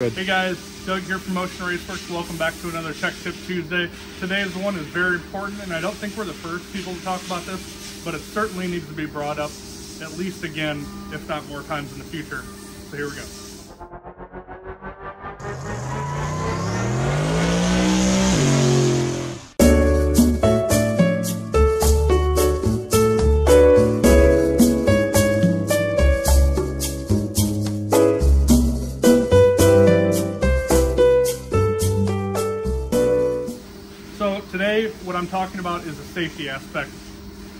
Good. Hey guys, Doug here from Motion Raceworks. Welcome back to another Tech Tip Tuesday. Today's one is very important, and I don't think we're the first people to talk about this, but it certainly needs to be brought up at least again, if not more times in the future. So here we go. I'm talking about is the safety aspect.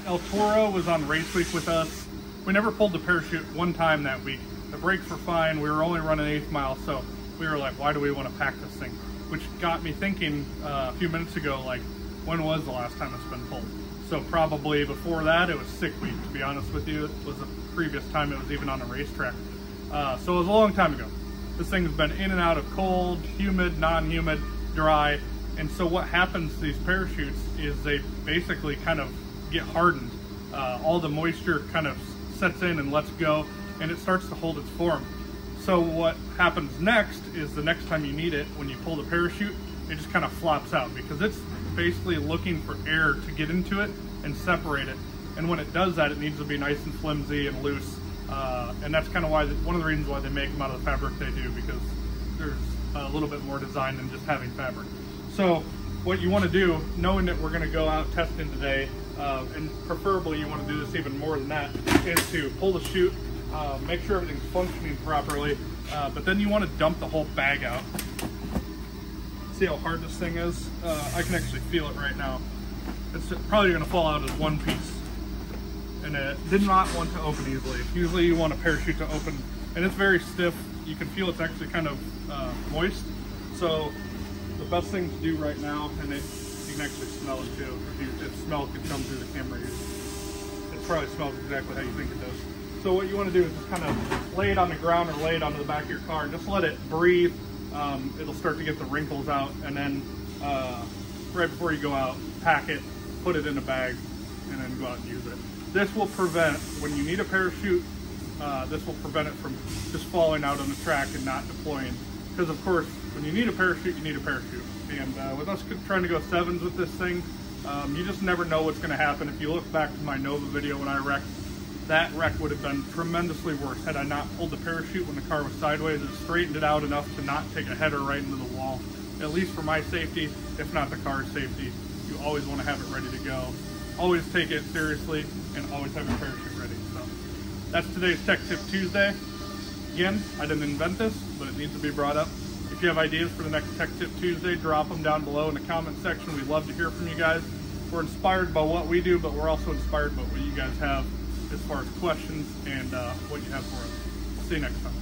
El Toro was on race week with us. We never pulled the parachute one time that week. The brakes were fine. We were only running eighth mile, so we were like, why do we want to pack this thing? Which got me thinking uh, a few minutes ago, like, when was the last time it's been pulled? So probably before that, it was sick week, to be honest with you. It was the previous time it was even on a racetrack. Uh, so it was a long time ago. This thing's been in and out of cold, humid, non-humid, dry, and so what happens to these parachutes is they basically kind of get hardened. Uh, all the moisture kind of sets in and lets go, and it starts to hold its form. So what happens next is the next time you need it, when you pull the parachute, it just kind of flops out because it's basically looking for air to get into it and separate it. And when it does that, it needs to be nice and flimsy and loose. Uh, and that's kind of why, one of the reasons why they make them out of the fabric they do because there's a little bit more design than just having fabric. So what you want to do, knowing that we're going to go out testing today, uh, and preferably you want to do this even more than that, is to pull the chute, uh, make sure everything's functioning properly, uh, but then you want to dump the whole bag out. See how hard this thing is? Uh, I can actually feel it right now. It's probably going to fall out as one piece. And it did not want to open easily. Usually you want a parachute to open, and it's very stiff. You can feel it's actually kind of uh, moist. So the best thing to do right now, and it, you can actually smell it too. If, you, if smell could come through the camera, it probably smells exactly how you think it does. So what you want to do is just kind of lay it on the ground or lay it onto the back of your car. And just let it breathe. Um, it'll start to get the wrinkles out, and then uh, right before you go out, pack it, put it in a bag, and then go out and use it. This will prevent, when you need a parachute, uh, this will prevent it from just falling out on the track and not deploying. Because of course, when you need a parachute, you need a parachute. And uh, with us trying to go sevens with this thing, um, you just never know what's going to happen. If you look back to my Nova video when I wrecked, that wreck would have been tremendously worse had I not pulled the parachute when the car was sideways and straightened it out enough to not take a header right into the wall. At least for my safety, if not the car's safety, you always want to have it ready to go. Always take it seriously and always have your parachute ready. So that's today's Tech Tip Tuesday. Again, I didn't invent this, but it needs to be brought up. If you have ideas for the next Tech Tip Tuesday, drop them down below in the comment section. We'd love to hear from you guys. We're inspired by what we do, but we're also inspired by what you guys have as far as questions and uh, what you have for us. See you next time.